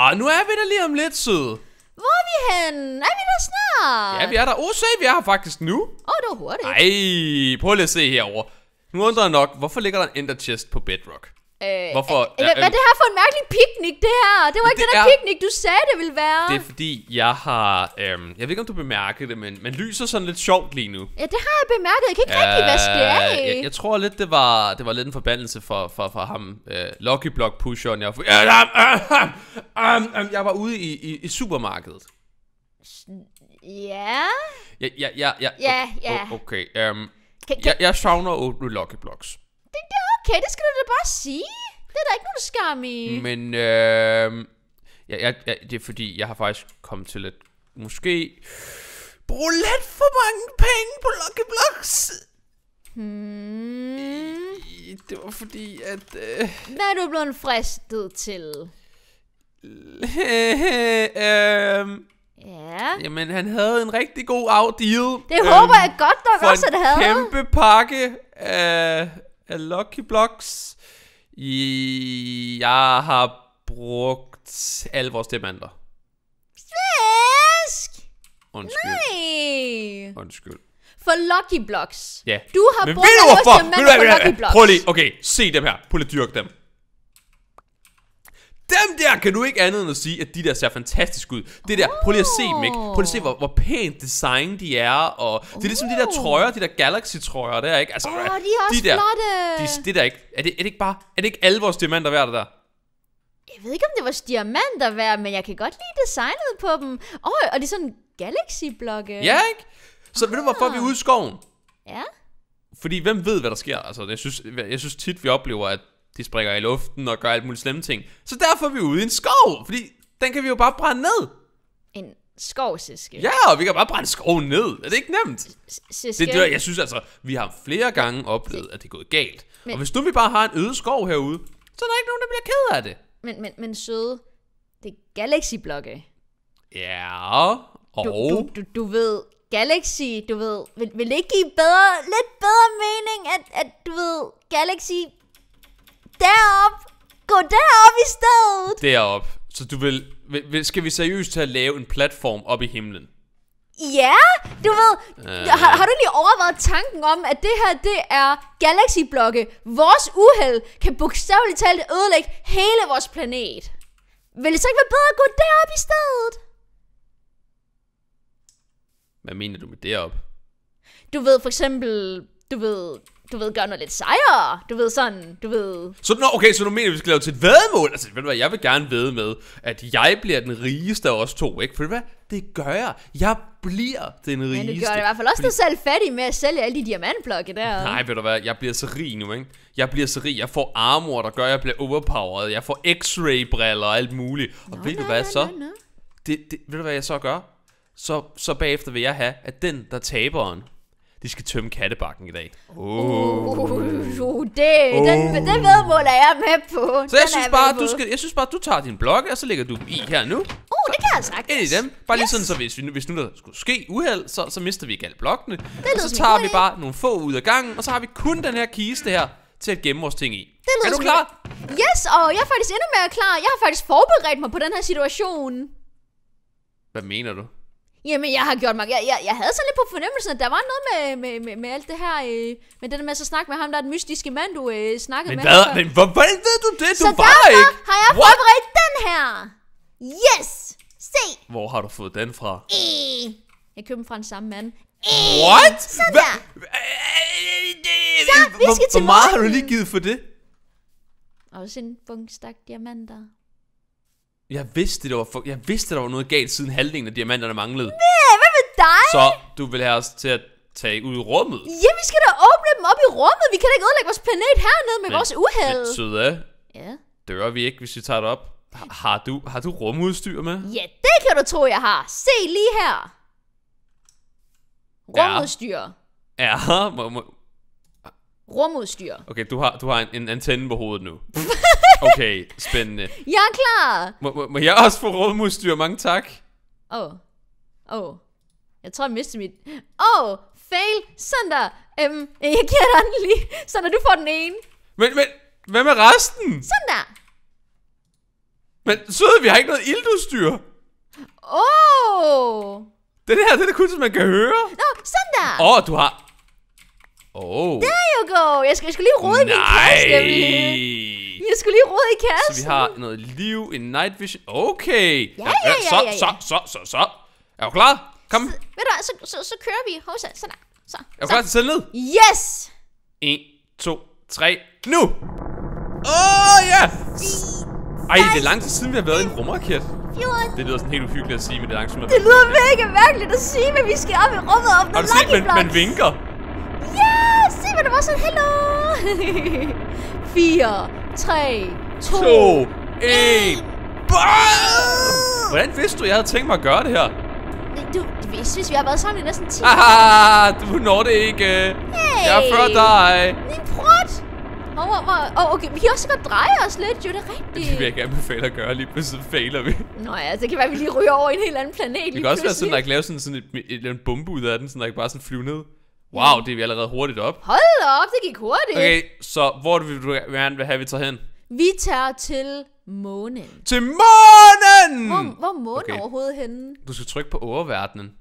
Åh, nu er vi der lige om lidt, søde. Hvor er vi hen? Er vi der snart? Ja, vi er der. Åh, se, vi er her faktisk nu. Åh, oh, det var hurtigt. Ej, prøv lige at se herover. Nu undrer jeg nok, hvorfor ligger der en ender chest på bedrock? Øh, Hvorfor- Øh, hvad, hvad er det her for en mærkelig picnic, det her? Det var ikke Det den der er- picnic, du sagde, det ville være. Det er fordi, jeg har... Øhm, jeg ved ikke, om du bemærkede det, men man lyser sådan lidt sjovt lige nu. Ja, det har jeg bemærket. Jeg kan ikke rigtig vaske det af. jeg, jeg tror lidt, det var, det var lidt en forbandelse for, for, for ham, øh, Lucky Block pusheren. Jeg, øh, øh, øh, øh, jeg var ude i, i, i supermarkedet. Ja. Ja, ja, ja, ja. Ja, Okay, øhm, Kan, kan, jeg, jeg savner at åbne Lucky Blocks. det, det er okay, det skal du da bare sige. Det er der ikke nogen skam i. Men øh, ja, ja, ja, det er fordi, jeg har faktisk kommet til at måske bruge lidt for mange penge på Lucky Blocks. Hmm. Det var fordi, at... Øh, Hvad er du blevet fristet til? øh, Ja. jamen, han havde en rigtig god out deal. Det håber jeg godt nok også, at en havde. kæmpe pakke af Lucky Blocks. I, jeg har brugt alle vores diamanter. Flæsk! Undskyld. Nej. Undskyld. For Lucky Blocks. Ja. Du har Men brugt alle vores diamanter for Lucky? Blocks. Prøv lige, okay, se dem her. Prøv lige at dyrke dem. Dem der kan du ikke andet end at sige, at de der ser fantastisk ud. Det der, prøv lige at se dem, ikke? Prøv lige at se, hvor, hvor pænt design de er, og det er ligesom de der Oh. trøjer, de der Galaxy-trøjer der, ikke? Altså, hvad- de er også der, flotte. De, det der ikke, er det, er det ikke bare, er det ikke alle vores diamanter værd, det der? Jeg ved ikke, om det var diamanter værd, men jeg kan godt lide designet på dem. Åh, oh, og det er sådan Galaxy-blokke. Ja, ikke? Så ved du, hvorfor vi er ude i skoven? Ja. Fordi hvem ved, hvad der sker? Altså, jeg synes, jeg synes tit, vi oplever, at de springer i luften og gør alt muligt slemme ting. Så derfor er vi ude i en skov, fordi den kan vi jo bare brænde ned. En skovsiske. Ja, og vi kan bare brænde skoven ned. Er det ikke nemt? Siske. Det, det, jeg synes altså, vi har flere gange oplevet, at det er gået galt. Men- Og hvis nu vi bare har en øde skov herude, så er der ikke nogen, der bliver ked af det. Men, men, men søde, det er Galaxy-blokke. Ja, og... Du, du, du, du ved, Galaxy, du ved, vil, vil det ikke give bedre, lidt bedre mening, at, at du ved, Galaxy derop, gå derop i stedet. Derop. Så du vil, vil. Skal vi seriøst til at lave en platform op i himlen? Ja, du ved, Øh. har, har du lige overvejet tanken om, at det her, det er Galaxy-blokke. Vores uheld kan bogstaveligt talt ødelægge hele vores planet. Vil det så ikke være bedre at gå derop i stedet? Hvad mener du med derop? Du ved for eksempel, du ved, du ved, gøre noget lidt sejere. Du ved sådan, du ved... Så, nå, okay, så du mener, vi skal lave til et vedmål? Altså, ved du hvad, jeg vil gerne ved med, at jeg bliver den rigeste af os to, ikke? For hvad, det gør jeg. Jeg bliver den rigeste. Men du gør det i hvert fald også Fordi- dig selv fattig med at sælge alle de diamantblokke der. Nej, ved du hvad, jeg bliver så rig nu, ikke? Jeg bliver så rig, jeg får armor, der gør, at jeg bliver overpowered. Jeg får x-ray briller og alt muligt. Og Nå, ved du hvad nå, så? nå, nå. Det, det, ved du hvad jeg så gør? Så, så bagefter vil jeg have, at den, der taberen, de skal tømme kattebakken i dag. Oh. Uh, uh, det, den, den vedmål er jeg med på. Så Den jeg er synes, med bare, du skal, jeg synes bare, du tager din blok, og så lægger du i her nu. Uh, det kan jeg sagtens. Ind i dem. Bare lige Yes. sådan, så hvis, vi, hvis nu der skulle ske uheld, så, så mister vi ikke alle blokkene. Og så tager vi bare nogle få ud af gangen, og så har vi kun den her kiste her til at gemme vores ting i. Det lyder er du klar? Yes, og jeg er faktisk endnu mere klar. Jeg har faktisk forberedt mig på den her situation. Hvad mener du? Jamen, jeg har gjort mig... Jeg, jeg, jeg havde sådan lidt på fornemmelsen, at der var noget med, med, med, med alt det her... Øh, med det der med at så snakke med ham, der er den mystiske mand, du øh, snakkede Men med. hvad? Men hvor, hvordan ved du det? Du så var derfor der ikke. har jeg What? forberedt den her. Yes! Se! Hvor har du fået den fra? Øh. Jeg købte den fra den samme mand. What? Sådan Hva? der. Øh, det- Så, vi hvor- skal til Hvor meget har du lige givet for det? Også en bunke stak diamanter. Jeg vidste, der var, for, jeg vidste, der var noget galt, siden halvdelen af diamanterne manglede. Hey, hvad med dig? Så du vil have os til at tage ud i rummet? Ja, vi skal da åbne dem op i rummet. Vi kan da ikke ødelægge vores planet hernede med vores uheld. Men søde, Ja. dør vi ikke, hvis vi tager det op? Har- Har du, har du rumudstyr med? ja, det kan du tro, jeg har. Se lige her. Ja. Rumudstyr. Ja, må, må, Rumudstyr. okay, du har, du har en, en antenne på hovedet nu. Okay, spændende. Jeg er klar. Må, må, må jeg også få rumudstyr? Mange tak. Åh. Oh. Åh. Oh. Jeg tror, jeg mistede mit... Åh, oh, fail. Sådan der. Øhm, jeg giver dig den lige. Sådan der, du får den ene. Men, men, hvad med resten? Sådan der. Men søde, vi har ikke noget ildudstyr. Åh! Den her, det er kun, som man kan høre. Nå, sådan der. Åh, oh, du har... Åh. Oh. There you go. Jeg skal, jeg skal lige rode i min kasse. nemlig. Jeg skulle lige rode i kassen. Så vi har noget liv, en night vision. Okay. Ja, ja, ja, så, ja, ja. så, så, så, så. Er du klar? Kom. Ved du hvad, så, så, så kører vi. Hov, så, sådan. Så, Er du klar til at sætte ned? Yes! 1, 2, 3, nu! Åh, oh, ja! Ej, det er lang tid siden, vi har været i en rumraket. 14. Det lyder sådan helt uhyggeligt at sige, men det er lang tid siden, Det lyder mega mærkeligt at sige, men vi skal op i rummet og åbne Har du set, man, man vinker? Ja, se hvad det var sådan. Hello. 4, 3, 2. 2, 1, BAM! Hvordan vidste du, jeg havde tænkt mig at gøre det her? Du, jeg synes, vi har været sammen i næsten 10 år. Ah, du når det ikke. Jeg er før dig. Min prut. Åh, oh, oh, oh, okay, vi kan også godt dreje os lidt, jo, det er rigtigt. Det vil jeg ikke anbefale at gøre, lige pludselig failer vi. Nå ja, det kan være, at vi lige ryger over en helt anden planet. Det kan også være sådan, at lave sådan, sådan et, et, et, en bombe ud af den, sådan at jeg bare sådan flyve ned. Wow, det er vi allerede hurtigt op. Hold op, det gik hurtigt. Okay, så hvor vil du gerne vil have, vi tager hen? Vi tager til månen. Til månen! Hvor, hvor er månen. Okay. overhovedet henne? Du skal trykke på oververdenen.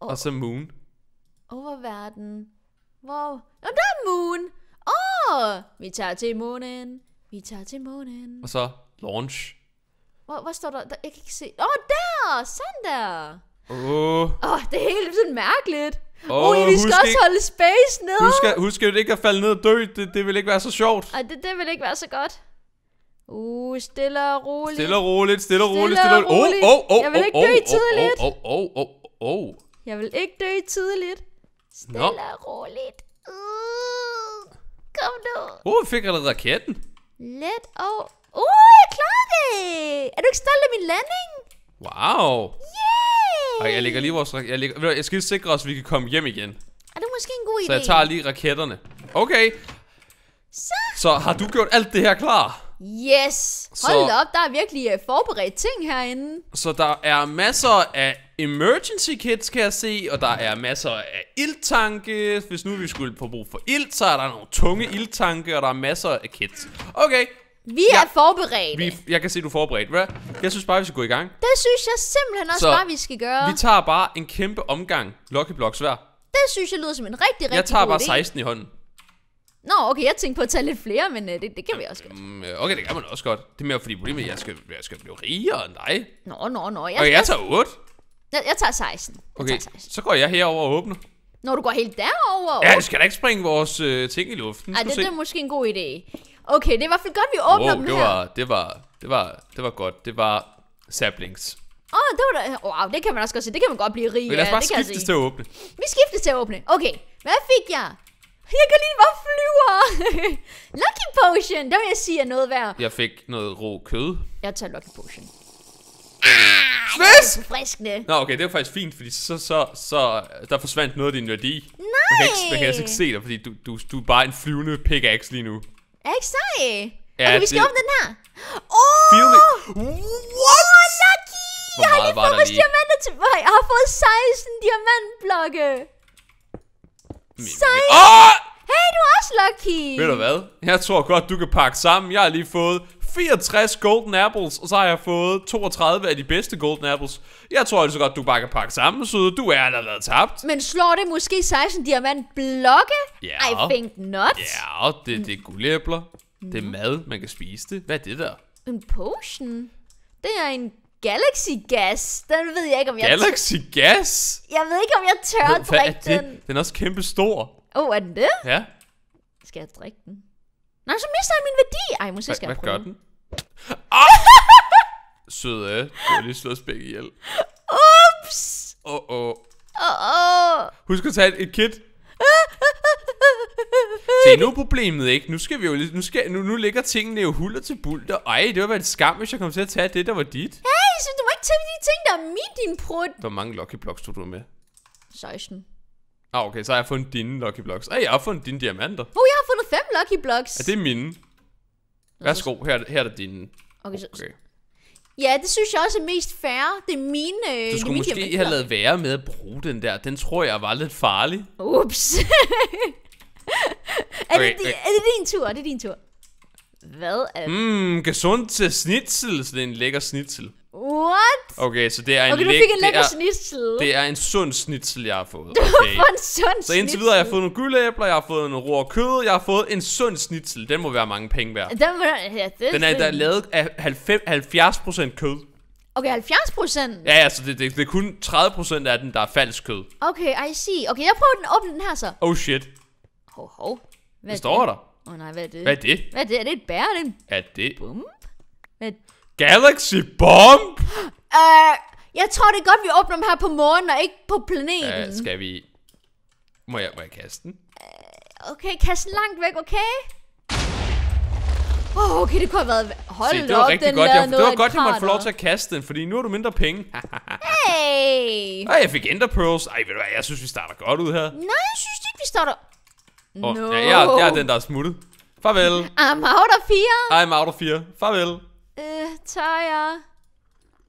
Og så moon. Oververden. Hvor? Nå, der er moon. Åh, oh, vi tager til månen. Vi tager til månen. Og så launch. Hvor, hvor står der? der? Jeg kan ikke se. Åh, oh, der! Sådan der. Åh. Åh, oh, det er helt sådan mærkeligt. Åh, oh, vi skal også ikke- holde space nede. Husk, husk at ikke at falde ned og dø. Det, det vil ikke være så sjovt. Ej, det, det vil ikke være så godt. Uh, stille og roligt. Stille og roligt, stille og roligt, stille og roligt. Oh, oh, oh, Jeg vil oh, ikke oh, dø oh, tidligt. Oh, oh, oh, oh, oh. Jeg vil ikke dø tidligt. Stille Nå. og roligt. Uh, kom nu. Oh, vi fik allerede raketten. Let og... Uh, jeg klarede det! Er du ikke stolt af min landing? Wow. Yay! Ej, jeg lægger lige vores... Jeg, lægger, jeg skal sikre os, at vi kan komme hjem igen. Er det måske en god idé? Så jeg tager lige raketterne. Okay. Så... Så har du gjort alt det her klar? Yes! Hold Så- op, der er virkelig uh, forberedt ting herinde. Så der er masser af emergency kits, kan jeg se, og der er masser af ildtanke. Hvis nu vi skulle få brug for ild, så er der nogle tunge ildtanke, og der er masser af kits. Okay, Vi Ja. er forberedt. vi, jeg kan se, du er forberedt. Hvad? Jeg synes bare, vi skal gå i gang. Det synes jeg simpelthen også Så, bare, vi skal gøre. Vi tager bare en kæmpe omgang Lucky Blocks hver. Det synes jeg lyder som en rigtig, rigtig Jeg tager god bare idé. 16 i hånden. Nå, okay, jeg tænkte på at tage lidt flere, men uh, det, det kan vi også godt. Mm, okay, det kan man også godt. Det er mere fordi problemet jeg skal, jeg skal blive rigere end dig. Nå, nå, nå. Jeg, Okay, jeg tager 8. jeg, jeg tager 16. Jeg Okay, tager 16. så går jeg herover og åbner. Når du går helt derover. Ja, jeg skal da ikke springe vores øh, ting i luften. Ej, det, det er måske en god idé. Okay, det er i hvert fald godt, vi åbner wow, dem det her. var, det var, det var, det var godt. Det var saplings. Åh, oh, det var da... Wow, det kan man også godt se. Det kan man godt blive rig Okay, lad os af, bare skiftes til at åbne. Vi skiftes til at åbne. Okay, hvad fik jeg? Jeg kan lige bare flyver. Lucky Potion, det vil jeg sige er noget værd. Jeg fik noget rå kød. Jeg tager Lucky Potion. Svis! Friskende. Nå, okay, det var faktisk fint, fordi så, så, så der forsvandt noget af din værdi. Nej! Man kan ikke, man kan altså ikke se dig, fordi du, du, du er bare en flyvende pickaxe lige nu. Er jeg ikke sej? Ja, okay, vi skal det- åbne den her. Åh! Feel me. What? Oh, lucky! Hvor jeg har lige fået vores diamanter til... Jeg har fået 16 diamantblokke. Sej. Åh! Hey, du er også lucky. Ved du hvad? Jeg tror godt, du kan pakke sammen. Jeg har lige fået 64 golden apples, og så har jeg fået 32 af de bedste golden apples. Jeg tror lige så godt, du bare kan pakke sammen, så du er allerede tabt. Men slår det måske 16 diamantblokke? Ja. I think not. Ja, det, det er guldæbler. Det er mad, man kan spise det. Hvad er det der? En potion? Det er en Galaxy Gas. Den ved jeg ikke, om jeg... Galaxy Gas? Jeg ved ikke, om jeg tør at drikke den. Den er også kæmpe stor. Åh, oh, er den det? Ja. Skal jeg drikke den? Nej, så mister jeg min værdi. Ej, måske Hvad, skal hvad jeg gør prøve. den? Ah! Søde, du har lige slået os begge ihjel. Ups! Åh, oh, åh. Oh. Åh, åh. Husk at tage et, et kit. Se, nu er problemet ikke. Nu skal vi jo nu, skal, nu, nu ligger tingene jo huller til bulter. Ej, det var være en skam, hvis jeg kom til at tage det, der var dit. Hey, så du må ikke tage de ting, der er mit, din prut. Hvor mange Lucky Blocks tog du med? 16. Ah, okay, så har jeg fundet dine Lucky Blocks. Ej, jeg har fundet dine diamanter. Oh, jeg har fundet fem Lucky Blocks. Er det mine? Værsgo, her, her er der dine. Okay, så, Okay. Ja, det synes jeg også er mest fair. Det er mine... øh, Du er skulle måske diamanter. have lavet være med at bruge den der. Den tror jeg var lidt farlig. Ups. er, Okay, det, okay. er det din tur? Er det din tur? Hvad er... Mmm, gesund til snitsel, så det er en lækker snitsel. What? Okay, så det er en Okay, du læk- fik en det lækker er, snitsel. Det er en sund snitsel, jeg har fået. Okay. For en sund Så indtil videre har jeg fået nogle guldæbler, jeg har fået nogle rå kød, jeg har fået en sund snitsel. Den må være mange penge værd. Den, var, ja, det Den er, der er lavet af 90, 70% kød. Okay, 70 procent. Ja, altså det, det, det er kun 30% af den, der er falsk kød. Okay, I see. Okay, jeg prøver den åbne den her så. Oh shit. Hov, hov. Hvad Hvad står der? Åh oh, nej, hvad er det? Hvad er det? Hvad er det? Er det et bær? Er det en Er det bum? Hvad? Galaxy Bomb? Øh, jeg tror det er godt, vi åbner dem her på månen og ikke på planeten. Uh, skal vi... Må jeg, må jeg kaste den? Okay, kast den langt væk, okay? Åh, oh, okay, det kunne have været... Hold Se, det var op, rigtig den godt. Jeg, det var godt, et jeg måtte få lov til at kaste den, fordi nu har du mindre penge. Hey! Ej, jeg fik Ender Pearls. Ej, ved du hvad, jeg synes, vi starter godt ud her. Nej, jeg synes ikke, vi starter... Oh, No. ja, jeg, er- jeg er den, der er smuttet. Farvel. I'm out of fire. I'm out of here. Farvel. Øh, tager jeg...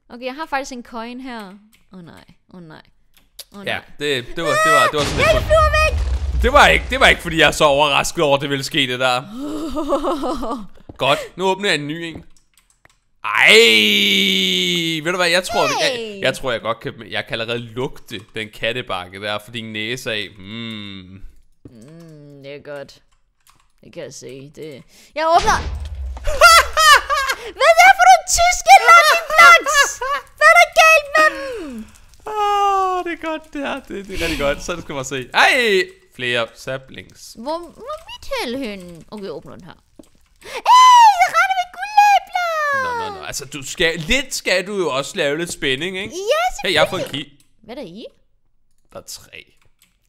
Okay, jeg har faktisk en coin her. Åh oh, nej, åh oh, nej. Oh, Ja, nej. det, det, var, det var, det var sådan Ja, det lidt... flyver væk! Det var ikke, det var ikke, fordi jeg er så overrasket over, at det ville ske, det der. Godt, nu åbner jeg en ny en. Ej, ved du hvad, jeg tror, jeg, Hey. jeg tror, jeg godt kan, jeg kan allerede lugte den kattebakke der, for din næse af. Mm. Mm, det er godt. Det kan jeg se. Det... Jeg åbner... Nogle tyske Lucky Blocks? Hvad er der galt med dem? Åh, det er godt, det her. Det, det er rigtig godt. Så det skal man se. Ej, flere saplings. Hvor, hvor er mit held henne? Okay, jeg åbner den her. Hey, der render med guldæbler! Nå, nå, nå. Altså, du skal, lidt skal du jo også lave lidt spænding, ikke? Ja, Hey, jeg har fået en key. Hvad er der i? Der er tre.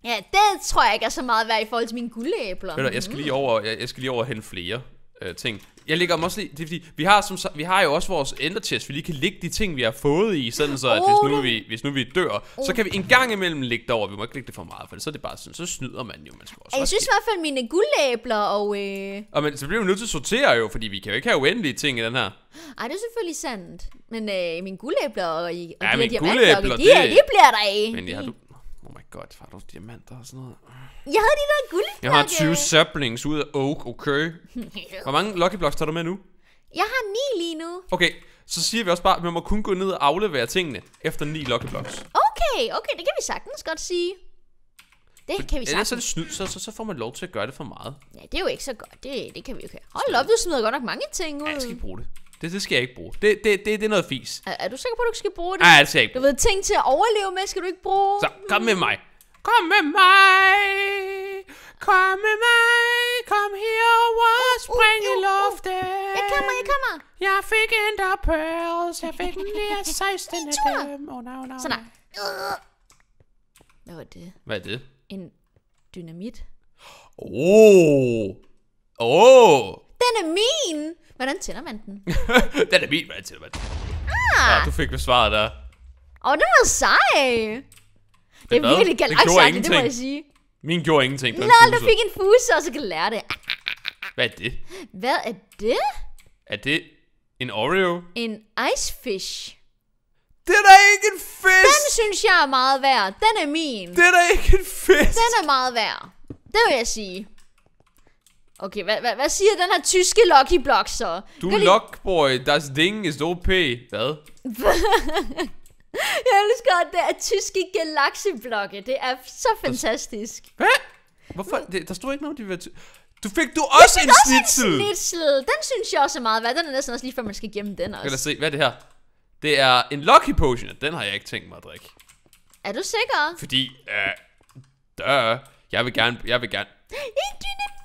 Ja, det tror jeg ikke er så meget værd i forhold til mine guldæbler. Ved du, jeg skal lige over, jeg, jeg skal lige over og hente flere øh, ting. Jeg lægger dem også lige, det er fordi, vi har, som, vi har jo også vores ender chest, vi lige kan lægge de ting, vi har fået i, sådan så, at Oh, hvis nu, det- vi, hvis nu vi dør, så kan vi en gang imellem lægge det over. Vi må ikke lægge det for meget, for så er det bare sådan, så snyder man jo. Man skal også Jeg synes i hvert fald, mine guldæbler og... Øh... Og men så bliver vi nødt til at sortere jo, fordi vi kan jo ikke have uendelige ting i den her. Ej, det er selvfølgelig sandt. Men øh, mine guldæbler og, og Ja, de her diamantblokke, de, de bliver der af. Men har du... Oh my god, har du diamanter og sådan noget? Jeg havde de der guldblokke. Jeg har 20 saplings ud af oak, okay? Hvor mange lucky blocks tager du med nu? Jeg har ni lige nu. Okay, så siger vi også bare, at man må kun gå ned og aflevere tingene efter 9 lucky blocks. Okay, okay, det kan vi sagtens godt sige. Det kan vi Ellers er det sagtens. snyd, så, så, så får man lov til at gøre det for meget. Ja, det er jo ikke så godt. Det, det kan vi jo ikke. Hold op, du smider godt nok mange ting ud. Ja, jeg skal ikke bruge det. Det, det skal jeg ikke bruge. Det, det, det, det er noget fis. Er, er du sikker på, at du ikke skal bruge det? Nej, det skal jeg ikke Du bruge. ved, ting til at overleve med, skal du ikke bruge? Så kom med mig. Kom med mig. Kom med mig. Kom herover. Spring i uh, uh. luften. Jeg kommer, jeg kommer. Jeg fik Ender Pearls. Jeg fik den lige af 16 af dem. Oh, no, no, Sådan der. Hvad var det? Hvad er det? En dynamit? Åh. Åh. Den er min! Hvordan tænder man den? den er min, hvad til, hvad? Ah, Ja, du fik besvaret der. åh, den var sej! Det er hvad? virkelig Den galaksagtigt, det må ingenting. jeg sige. Min gjorde ingenting. Den Lol, du fik en fuse, og så kan lære det. Hvad er det? Hvad er det? Er det en Oreo? En icefish. Det er da ikke en Den fisk! synes jeg er meget værd. Den er min. Det er da ikke en fisk! Den er meget værd. Det vil jeg sige. Okay, hvad, hvad, hvad siger den her tyske Lucky Block så? Du er lockboy, das Ding ist OP. Hvad? Jeg elsker, at det er tyske galaxeblokke. Det er så fantastisk. Hvad? Hvorfor? Det, der stod ikke noget, de vil... Du fik du også en snitsel! Snitsel. Den synes jeg også er meget værd. Den er næsten også lige før, man skal gemme den Lad os også. se, hvad er det her? Det er en Lucky Potion, den har jeg ikke tænkt mig at drikke. Er du sikker? Fordi, øh, dør, jeg vil gerne, jeg vil gerne, En dynamit.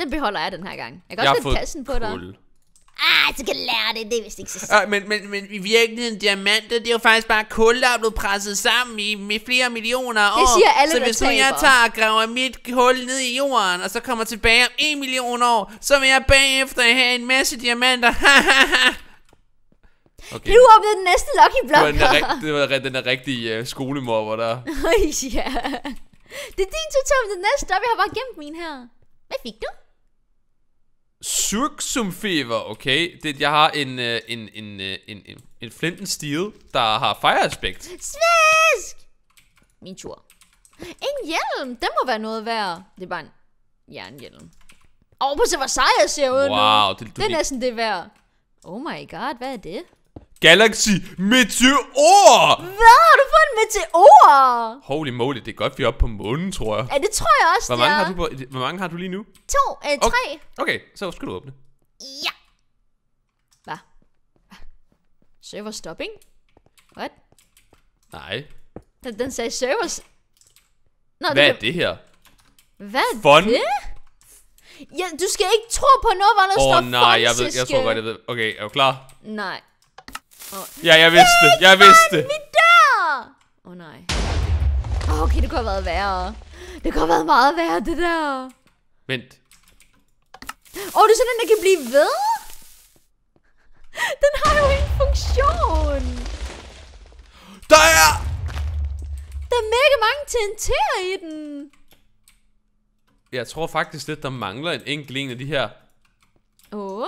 Den beholder jeg den her gang. Jeg kan jeg fået sætte kassen på dig. kul. Ah, så kan jeg lære det. Det er vist ikke så Ja, men, men, men i virkeligheden, diamanter, det er jo faktisk bare kul, der er blevet presset sammen i med flere millioner år. siger alle, så hvis nu jeg tager og graver mit hul ned i jorden, og så kommer tilbage om en million år, så vil jeg bagefter have en masse diamanter. okay. Du åbnede den næste Lucky Det var Block. den det var den der rigtige uh, skolemobber der. ja. Det er din tur til at åbne den næste op. Jeg har bare gemt min her. Hvad fik du? Surksumfever, okay. Det, jeg har en, uh, en, en, uh, en, en, en Flint and Steel, der har fire aspect. Svæsk! Min tur. En hjelm. Den må være noget værd. Det er bare en jernhjelm. Åh, prøv at se, hvor sej jeg ser ud nu. Wow, det, du Det er næsten det værd. Oh my god, hvad er det? Galaxy Meteor! Hvad har du fået en meteor? Holy moly, det er godt, vi er oppe på månen, tror jeg. Ja, det tror jeg også, Hvor mange, har du på, hvor mange har du lige nu? To, øh, tre. Okay, så skal du åbne. Ja. Hvad? Server stopping? What? Nej. Den, den sagde servers... Nå, Hvad det, er det her? Hvad er Fun? det? Ja, du skal ikke tro på noget, hvor der Åh står oh, nej, jeg, ved, jeg tror godt, jeg ved. Okay, er du klar? Nej. Ja, jeg vidste det. Jeg vidste det. Vi dør! Åh oh, nej. Okay, det kunne have været værre. Det kunne have været meget værre, det der. Vent. Åh, oh, det er sådan, den kan blive ved? Den har jo en funktion. Der er... Der er mega mange TNT'er i den. Jeg tror faktisk lidt, der mangler en enkelt en af de her. Åh.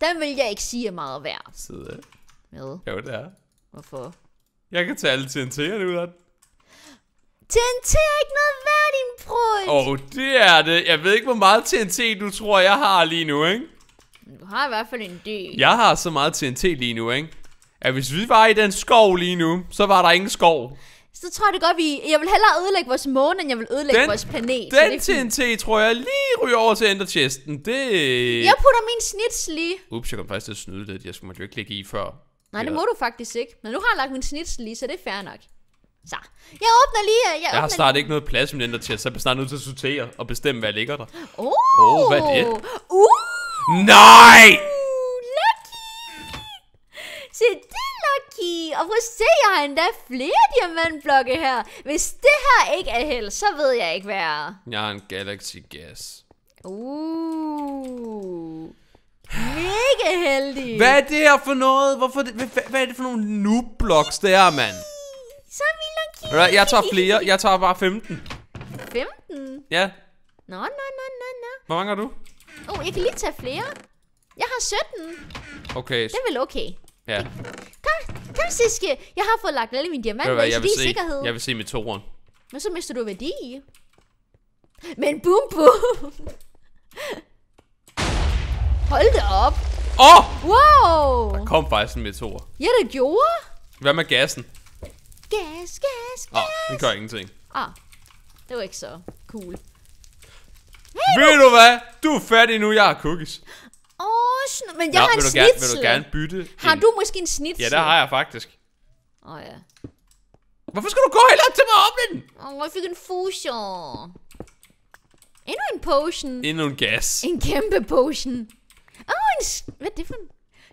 Den vil jeg ikke sige er meget værd. Sidde. Med. Jo, det er. Hvorfor? Jeg kan tage alle TNT'erne ud af den. TNT er ikke noget værd, din brud. Åh, oh, det er det. Jeg ved ikke, hvor meget TNT du tror, jeg har lige nu, ikke? Du har i hvert fald en del. Jeg har så meget TNT lige nu, ikke? At hvis vi var i den skov lige nu, så var der ingen skov. Så tror jeg det godt, vi... Jeg vil hellere ødelægge vores måne, end jeg vil ødelægge Den- vores planet. så det Den er. TNT tror jeg lige ryger over til Ender Chesten. Det... Jeg putter min snitsel i. Ups, jeg kom faktisk til at snyde lidt. Jeg skulle måtte jo ikke lægge i før. Nej, det må du faktisk ikke. Men nu har jeg lagt min snitsel i, så det er fair nok. Så. Jeg åbner lige... Jeg, Jeg har åbner snart ikke noget plads i min Ender Chest, så jeg bliver snart nødt til at sortere og bestemme, hvad ligger der. Åh, Åh, hvad er det? Uh, Nej! Lucky! Se, det er Lucky! Og prøv at se, jeg har endda flere diamantblokke her. Hvis det her ikke er held, så ved jeg ikke, hvad er. Jeg har en Galaxy Gas. Uh. Mega heldig. Hvad er det her for noget? Hvorfor det, hvad, hvad er det for nogle noob-blocks der, mand? Så er vi Lucky. Jeg tager flere. Jeg tager bare 15. 15. Ja. Nå, nå, nå, nå, nå. Hvor mange har du? Oh, jeg kan lige tage flere. Jeg har 17. Okay. Det er vel okay. Ja. Kom, kom Siske. Jeg har fået lagt alle mine diamanter hvad, jeg vil se, sikkerhed. jeg vil se meteoren. Men så mister du værdi. Men boom boom. Hold da op. Åh! Oh! Wow. Kom faktisk en meteor. Ja, det gjorde. Hvad med gassen? Gas, gas, Åh, oh, gas. den gør ingenting. Ah, det var ikke så cool. Ved du hvad? Du er færdig nu, jeg har cookies. Oh, men jeg Nå, har en vil, du gerne, vil snitsel. du gerne bytte? Har en- du måske en snitsel? Ja, det har jeg faktisk. Åh oh, ja. Hvorfor skal du gå helt op til mig og åbne den? Åh, oh, jeg fik en fusion. Endnu en potion. Endnu en gas. En kæmpe potion. Åh, oh, en... Hvad er det for en?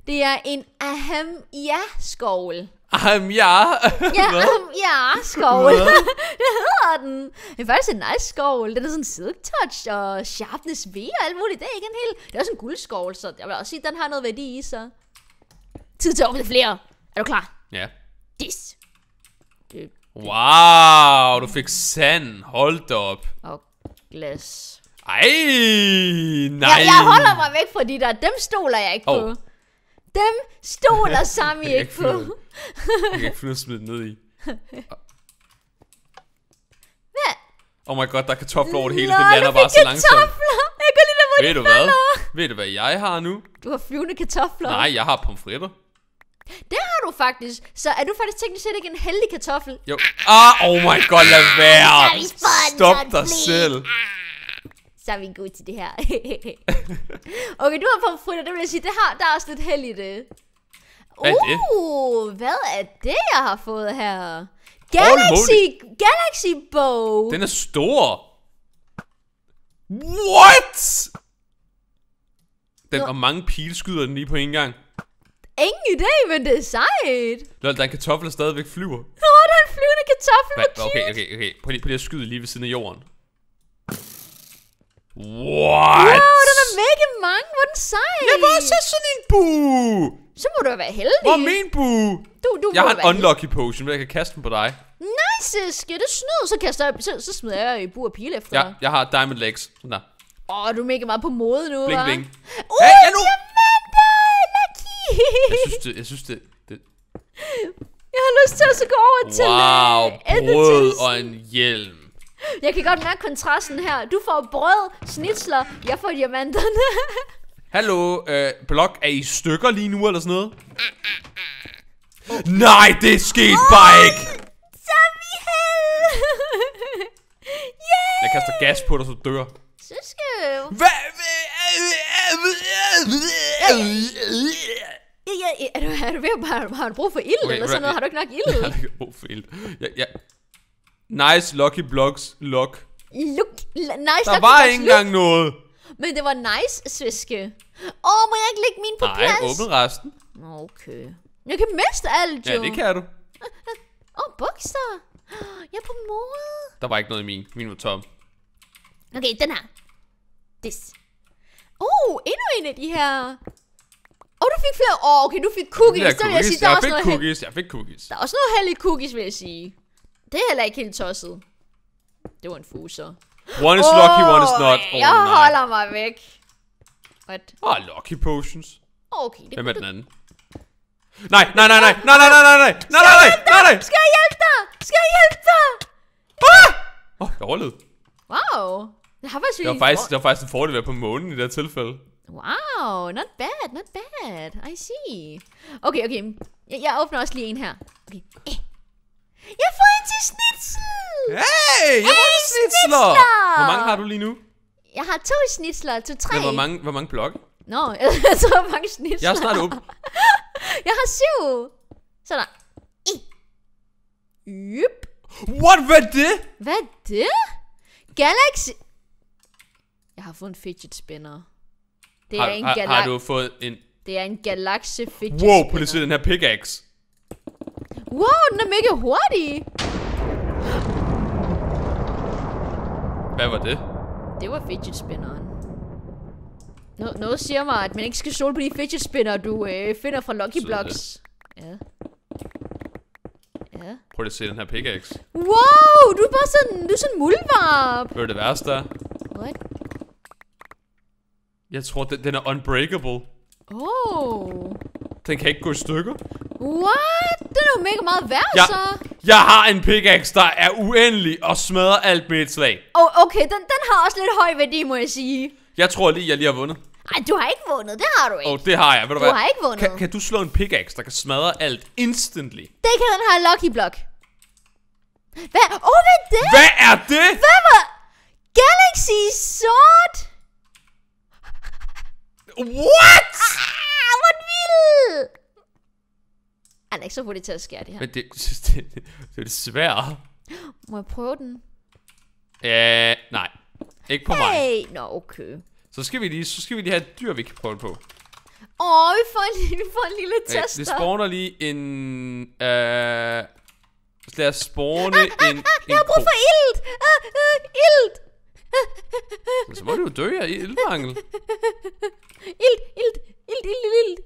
Det er en aham ja skovl. Um, ja. Ja, aham ja skovl. Det hedder den. Det er faktisk en nice skovl. Den er sådan silk touch og sharpness V og alt muligt. Det er ikke en hel... Det er også en guldskovl, så jeg vil også sige, at den har noget værdi i sig. Tid til at åbne flere. Er du klar? Ja. Dis. Det, Wow, du fik sand. Hold da op. og glas. Ej, nej. Jeg, jeg holder mig væk fra de der. Dem stoler jeg ikke på. Dem stoler Sami ikke ikke på. Jeg kan ikke finde at smide ned i. Hvad? Oh my god, der er kartofler over det hele. Nå, det lander bare så langsomt. kartofler. Jeg kan lide, hvor Ved du hvad? Ved du hvad jeg har nu? Du har flyvende kartofler. Nej, jeg har pomfritter. Det har du faktisk. Så er du faktisk teknisk set ikke en heldig kartoffel. Jo. Ah, oh my god, lad være. Stop dig selv. Så er vi gode til det her. okay, du har pomfritter. Det vil jeg sige, det har, der er også lidt held i det. Hvad er det? Uh, hvad er det, jeg har fået her? Galaxy, Galaxy Bow. Den er stor. What? Den, og mange pile skyder den lige på en gang. Ingen idé, men det er sejt. Lol, der er en kartoffel, der stadigvæk flyver. Nå, der er en flyvende kartoffel. Hvor Okay, okay, okay. Prøv lige, prøv lige at skyde lige ved siden af jorden. What? Wow, den er mega mange. Hvor er den sej. Jeg vil også sådan en bu. Så må du være heldig. Hvor er min bu? Du, du Jeg har en unlucky potion, hvor jeg kan kaste den på dig. heldig. Nice, skal det snyd, så, kaster jeg, så, så smider jeg i bur og pile efter Ja, dig. jeg har diamond legs. Sådan der. Åh, oh, du er mega meget på mode nu, Bling, hva'? bling. Uh, Hey, ja, nu! Lucky! Jeg synes, det, jeg synes det, det jeg har lyst til at så gå over til Wow, brød og en hjelm. Jeg kan godt mærke kontrasten her. Du får brød, snitsler, jeg får diamanterne. Hallo, øh, blok, er I stykker lige nu, eller sådan noget? Nej, det skete bare ikke! Held! yeah! Jeg kaster gas på dig, så du dør. Søske. Hvad? Ja, ja, er, du, er du ved at du brug for ild Okay, eller sådan noget? Har du ikke nok Jeg har ild? ikke brug for ild. Ja, ja. Nice Lucky Blocks lock. Look, nice Der var ikke engang noget. Men det var nice, Søske. Åh, oh, må jeg ikke lægge min på Nej, plads? åbn resten. Okay. Jeg kan miste alt, jo. Ja, det kan du. Åh, oh, bukser. Jeg er på mode. Der var ikke noget i min. Min var tom. Okay, den her. This. Oh, endnu en af de her. Åh, oh, du fik flere. Åh, oh, okay, du fik cookies. Ja, Så vil jeg sige, der er jeg også fik noget cookies. Jeg fik cookies. Der er også noget held i cookies, vil jeg sige. Det er heller ikke helt tosset. Det var en fuser. One is lucky, one is not. Åh, jeg nej. holder mig væk. What? Åh, lucky potions. Okay, det Hvem er den anden? Nej, nej, nej, nej, nej, nej, nej, nej, nej, nej, nej, nej, nej. Skal jeg hjælpe dig? Skal jeg hjælpe dig? Ah! Åh, jeg overlevede. Wow. Det har faktisk Det var faktisk, det var faktisk en fordel at være på månen i det her tilfælde. Wow, not bad, not bad. I see. Okay, okay. Jeg, jeg åbner også lige en her. Okay. Eh. Jeg får en til snitsel! Hey, jeg Hey, en snitsler. Hvor mange har du lige nu? Jeg har to snitsler, to tre. Men hvor mange, hvor mange blokke? Nå, jeg tror hvor mange snitsler. Jeg er snart åben. Jeg har syv. Så der. I. Yep. What, hvad er det? Hvad er det? Galaxy. Jeg har fået en fidget spinner. Det er Har, en har, galax. har du fået en... Det er en galaxy fidget Wow, spinner. prøv lige at se den her pickaxe. Wow, den er mega hurtig. Hvad var det? Det var fidget spinneren. Nå, noget siger mig, at man ikke skal stole på de fidget spinner, du øh, finder fra Lucky Blocks. Ja. Ja. Prøv lige at se den her pickaxe. Wow, du er bare sådan, du er sådan muldvarp. Hvad er det værste er? What? Jeg tror, den, den er unbreakable. Oh. Den kan ikke gå i stykker. What? Den er jo mega meget værd, Ja. så. Jeg har en pickaxe, der er uendelig og smadrer alt med et slag. Oh, okay, den, den har også lidt høj værdi, må jeg sige. Jeg tror lige, jeg lige har vundet. Ej, du har ikke vundet, det har du ikke. Åh, oh, det har jeg. Ved du, Du hvad? har ikke vundet. Kan, kan du slå en pickaxe, der kan smadre alt instantly? Det kan den her Lucky Block. Hvad? Åh, oh, hvad er det? Hvad er det? Hvad var... Galaxy Sword? What? Ah, vild! Han er ikke så hurtig til at skære det her. Men det, det, det, det er det svære. Må jeg prøve den? Ja, nej. Ikke på mig. Hey! Nå, okay. Så skal vi lige, så skal vi lige have et dyr, vi kan prøve på. Åh, vi får en, vi får en lille Okay, tester. det spawner lige en... Øh, lad os spawne en, en Jeg har brug for ilt! Ah, uh, ilt! Så må du jo dø af ildmangel. Ilt, ilt, ilt, ilt, ilt, ilt.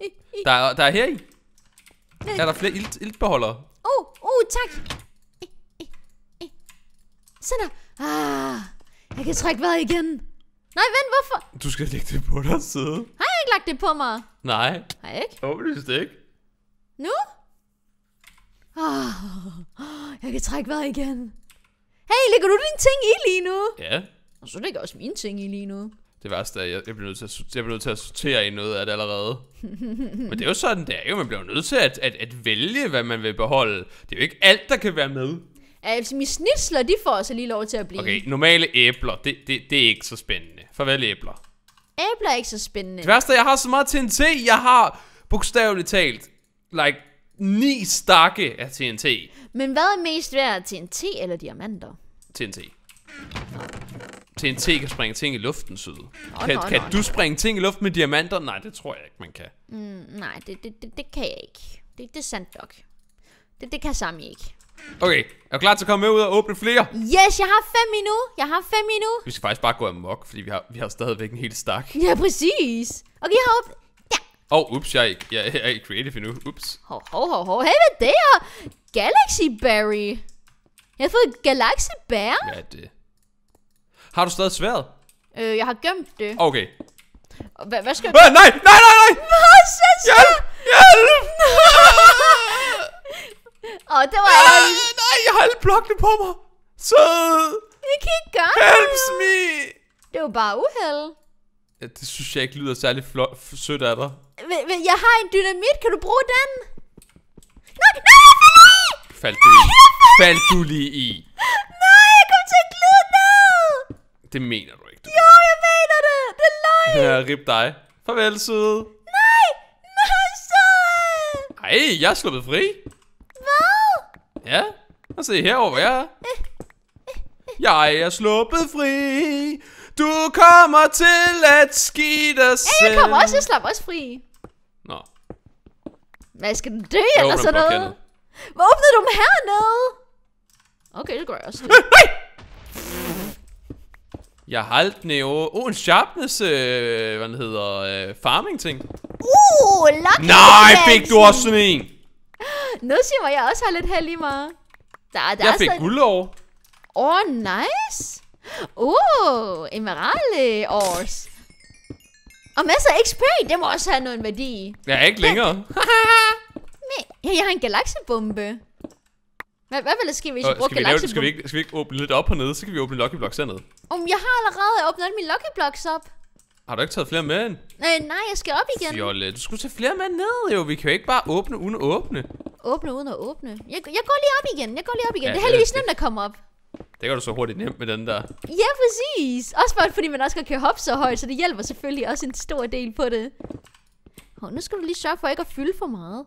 I- i- Der er, der er her i. Er der flere ilt, iltbeholdere? Oh, oh, tak. I- i. Sådan der. Ah, jeg kan trække vejret igen. Nej, vent, hvorfor? Du skal lægge det på dig side. Har jeg ikke lagt det på mig? Nej, Har jeg ikke? åbenlyst ikke. Nu? Ah, jeg kan trække vejret igen. Hey, lægger du dine ting i lige nu? Ja, Og så lægger jeg også mine ting i lige nu. Det værste er, at jeg, jeg, bliver nødt til at, jeg bliver nødt til at sortere i noget af det allerede. Men det er jo sådan, det er jo. Man bliver jo nødt til at, at, at vælge, hvad man vil beholde. Det er jo ikke alt, der kan være med. Altså, mine snitsler, de får også lige lov til at blive. Okay, normale æbler, det, det, det er ikke så spændende. Farvel æbler. Æbler er ikke så spændende. Det værste er, jeg har så meget TNT. Jeg har bogstaveligt talt, like, ni stakke af TNT. Men hvad er mest værd, TNT eller diamanter? TNT. TNT kan springe ting i luften, Syd. Kan, nå, kan nå, du springe ting i luften med diamanter? Nej, det tror jeg ikke, man kan. Mm, nej, det, det, det, det kan jeg ikke. Det, det er sandt nok. Det, det kan Sami ikke. Okay, er du klar til at komme med ud og åbne flere? Yes, jeg har fem endnu. Jeg har fem endnu. Vi skal faktisk bare gå amok, fordi vi har, vi har stadigvæk en hel stak. Ja, præcis. Okay, jeg har åbnet. Ja. Åh, oh, ups, jeg er, ikke, jeg, jeg er ikke creative endnu. Ups. Hov, hov, hov, hov. Hey, hvad er det her? Galaxy Berry. Jeg har fået Galaxy Bear. Hvad er det? Har du stadig sværet? Øh, jeg har gemt det. Okay. Og Hvad, hvad skal jeg... Øh, nej, nej, nej, nej! Åh, så Hjælp! Hjælp! Åh, det var ærgerligt. nej, jeg har alle blokkene på mig. Sød! Jeg kan ikke gøre Helps det. me! Det var bare uheld. Ja, det synes jeg ikke lyder særlig flot, sødt af dig. Men- Jeg har en dynamit. Kan du bruge den? Nej, nej, jeg falder i! Faldt du i? Faldt du lige i? Nej, jeg kom til at glide ned. Det mener du ikke. Du. Jo, jeg mener det. Det er løgn. Ja, rip dig. Farvel, søde. Nej, nej, sød. Ej, jeg er sluppet fri. Hvad? Ja, og se herovre, hvor jeg er. Jeg er sluppet fri. Du kommer til at ski dig selv. Jeg kommer også, jeg slap også fri. Nå, Hvad, skal du dø jeg eller sådan noget? blokkendet. Hvor åbnede du dem hernede? Okay, det gør jeg også. Jeg har alt neo. Oh, en sharpness, øh, hvad den hedder, øh, farming ting. Uh, lucky Nej, fik du også sådan en? Nu siger mig, jeg også har lidt held i mig. Der, der Jeg er fik guld over. Åh, oh, nice. Uh, emerald ores. Og masser af XP, det må også have noget værdi. Jeg er ikke længere. Men, ja, jeg har en galaxebombe. Hvad, hvad vil der ske, hvis jeg lave, det? skal, vi ikke, skal vi ikke åbne lidt op hernede? Så kan vi åbne Lucky Blocks hernede. Um, jeg har allerede åbnet mine Lucky Blocks op. Har du ikke taget flere med ind? Nej, nej, jeg skal op igen. Fjolle, du skulle tage flere med ned jo. Vi kan jo ikke bare åbne uden at åbne. Åbne uden at åbne. Jeg, jeg går lige op igen. Jeg går lige op igen. Ja, det er heldigvis nemt at komme op. Det gør du så hurtigt nemt med den der. Ja, præcis. Også bare fordi man også kan hoppe så højt, så det hjælper selvfølgelig også en stor del på det. Hov, nu skal du lige sørge for ikke at fylde for meget.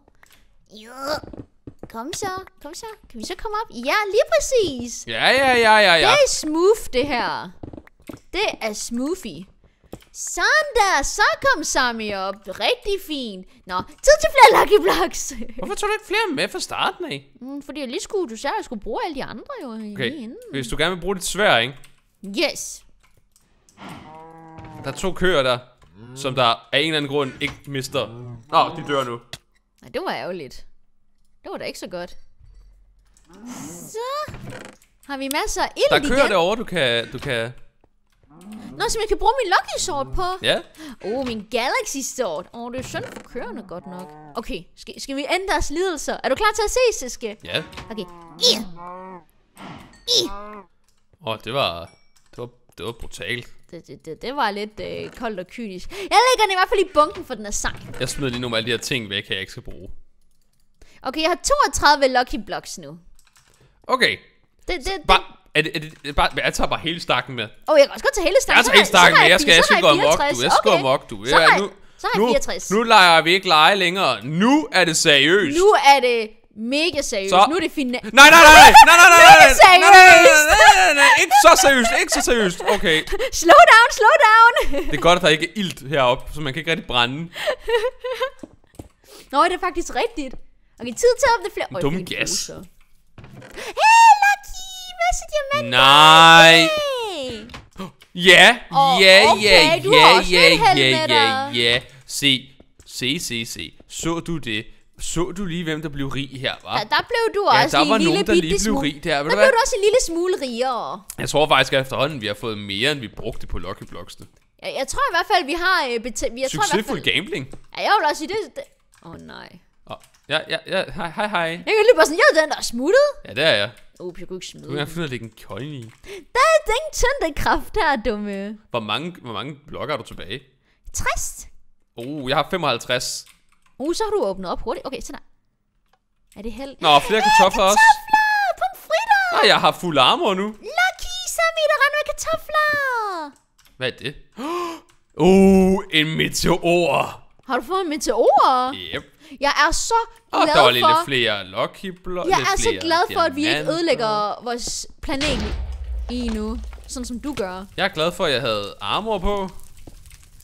Jo. Kom så, kom så. Kan vi så komme op? Ja, lige præcis. Ja, ja, ja, ja, ja. Det er smooth, det her. Det er smoothie. Sådan der, så kom Sami op. Rigtig fint. Nå, tid til flere Lucky Blocks. Hvorfor tog du ikke flere med fra starten af? Mm, fordi jeg lige skulle, du sagde, at jeg skulle bruge alle de andre jo Okay, inden. hvis du gerne vil bruge dit svær, ikke? Yes. Der er to køer der, som der af en eller anden grund ikke mister. Nå, de dør nu. Nej, det var ærgerligt. Det var da ikke så godt. Så har vi masser af Der ild er køer igen. derovre, du kan, du kan... Nå, som jeg kan bruge min Lucky Sword på. Ja, Åh, oh, min Galaxy Sword. Åh, oh, det er synd for køerne godt nok. Okay, skal, skal vi ende deres lidelser? Er du klar til at se, Siske? ja. Okay. I. I. Åh, det var... Det var, det var brutalt. Det, det, det, det var lidt øh, koldt og kynisk. Jeg lægger den i hvert fald i bunken, for den er sej. Jeg smider lige nogle af alle de her ting væk, jeg ikke skal bruge. Okay, jeg har 32 Lucky Blocks nu. Okay, Det, det, det. bare... Er det, er det, er det bare, jeg tager bare hele stakken med. Åh, oh, jeg kan også godt tage hele stakken. Jeg tager hele stakken med. Jeg skal, jeg skal gå amok, 64. du. Jeg skal gå amok, du. Så har, jeg, nu, så har jeg nu, 64. nu leger vi ikke lege længere. Nu er det seriøst. Nu er det mega seriøst. Så- Nu er det fina... Nej, nej, nej, nej, nej, nej, nej, nej, nej, nej, nej, ikke så seriøst, ikke så seriøst. Okay, Slow down, slow down. det er godt, at der ikke er ilt heroppe, så man kan ikke rigtig brænde. Nå, det er faktisk rigtigt. Okay, tid til at åbne flere... Øj, Dumme en gas. Hey, Lucky! Masse diamanter! Nej. Ja, ja, ja, ja, ja, ja, ja, ja. Se, se, se, se. Så du det? Så du lige, hvem der blev rig her, Ja, var? der blev du Ja, også der en var lille nogen, der lige blev smule- rig der. Der blev du også en lille smule rigere. Jeg tror faktisk, at efterhånden, vi har fået mere, end vi brugte på Lucky Blocks. Jeg, jeg tror i hvert fald, vi har... Øh, jeg tror i hvert Succesfuld fald, gambling. Ja, jeg vil også sige det... det- Åh, oh, nej. Oh, ja, ja, ja, hej, hej, hej. Jeg kan lige bare sådan, jeg er den, der er smuttet. Ja, det er jeg. Ups, jeg kunne ikke smide Du kan finde at lægge en coin i. Der er den tyndekraft her, dumme. Hvor mange, hvor mange blokker er du tilbage? 60. Oh, jeg har 55. Uh, så har du åbnet op hurtigt. Okay, sådan der. Er det held? Nå, flere kartofler også. Kartofler! Pomfritter! Nej, jeg har fuld armor nu. Lucky, Sammy, der render med kartofler! Hvad er det? Uh, en meteor. Har du fået en meteor? Yep. Jeg er så Og glad der var lidt for... flere block. Jeg er så glad for, at vi ikke ødelægger vores planet i nu. Sådan som du gør. Jeg er glad for, at jeg havde armor på.